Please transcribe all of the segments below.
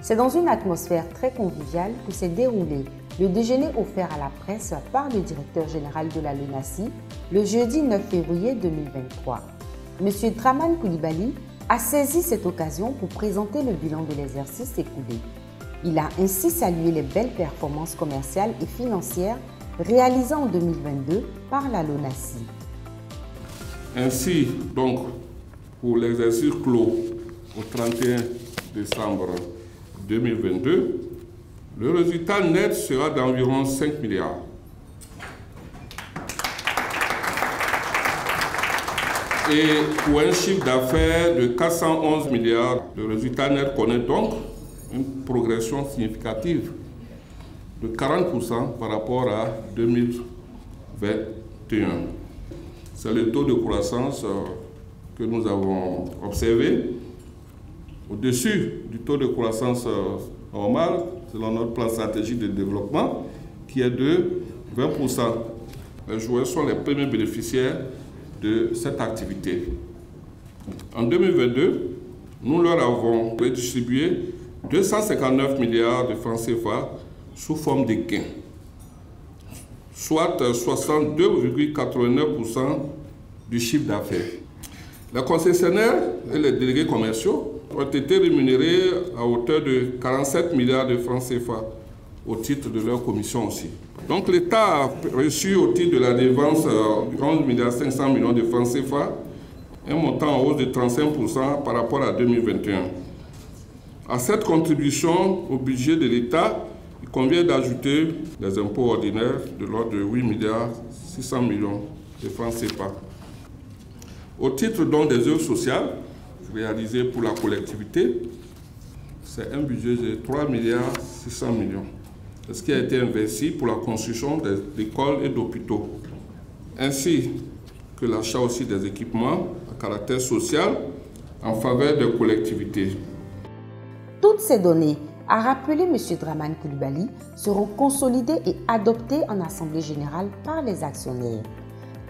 C'est dans une atmosphère très conviviale que s'est déroulé le déjeuner offert à la presse par le directeur général de la LUNASI le jeudi 9 février 2023. M. Draman Koulibaly a saisi cette occasion pour présenter le bilan de l'exercice écoulé. Il a ainsi salué les belles performances commerciales et financières réalisées en 2022 par la. Ainsi, donc, pour l'exercice clos au 31 décembre 2022, le résultat net sera d'environ 5 milliards. Et pour un chiffre d'affaires de 411 milliards, le résultat net connaît donc une progression significative de 40% par rapport à 2021. C'est le taux de croissance euh, que nous avons observé au-dessus du taux de croissance euh, normal selon notre plan stratégique de développement qui est de 20%. Les joueurs sont les premiers bénéficiaires de cette activité. En 2022, nous leur avons redistribué 259 milliards de francs CFA sous forme de gains, soit 62,89% du chiffre d'affaires. Les concessionnaires et les délégués commerciaux ont été rémunérés à hauteur de 47 milliards de francs CFA au titre de leur commission aussi. Donc l'État a reçu au titre de la défense 11 milliards 500 millions de francs CFA, un montant en hausse de 35% par rapport à 2021. À cette contribution au budget de l'État, il convient d'ajouter les impôts ordinaires de l'ordre de 8 milliards 600 millions de francs CFA. Au titre donc des œuvres sociales réalisées pour la collectivité, c'est un budget de 3 milliards 600 millions. Ce qui a été investi pour la construction d'écoles et d'hôpitaux, ainsi que l'achat aussi des équipements à caractère social en faveur des collectivités. Toutes ces données, a rappelé M. Draman Koulibaly, seront consolidées et adoptées en Assemblée générale par les actionnaires.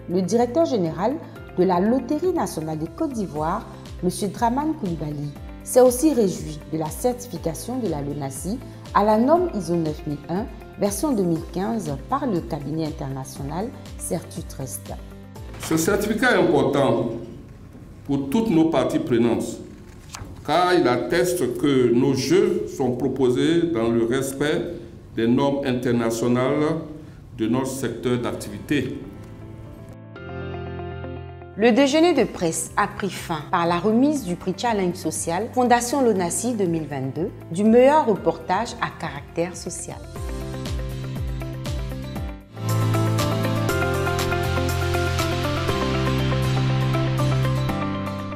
Le directeur général de la Loterie nationale de Côte d'Ivoire, M. Draman Koulibaly, s'est aussi réjoui de la certification de la LONASI à la norme ISO 9001 version 2015 par le cabinet international CertuTrust. Ce certificat est important pour toutes nos parties prenantes car il atteste que nos jeux sont proposés dans le respect des normes internationales de notre secteur d'activité. Le déjeuner de presse a pris fin par la remise du prix Challenge Social Fondation Lonassi 2022 du meilleur reportage à caractère social.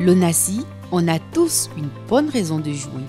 Lonassi, on a tous une bonne raison de jouer.